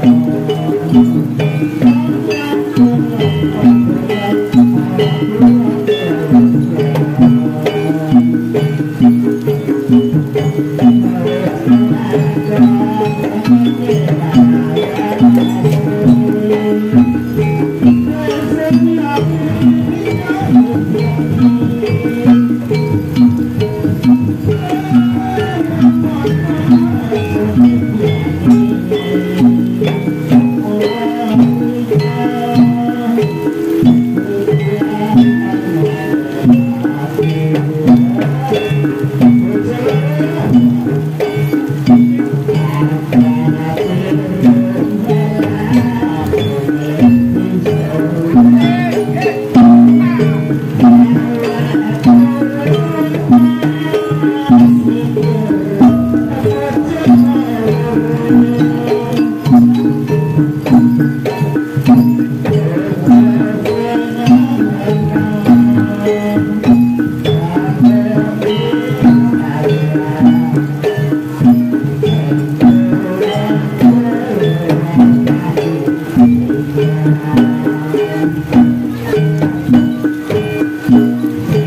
Thank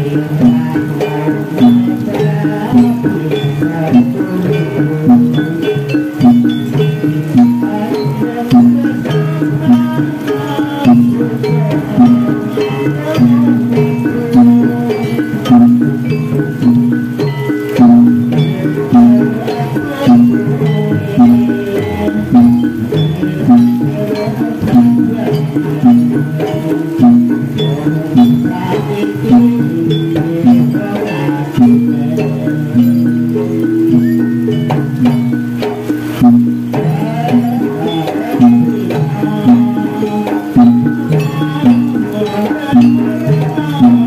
Thank Música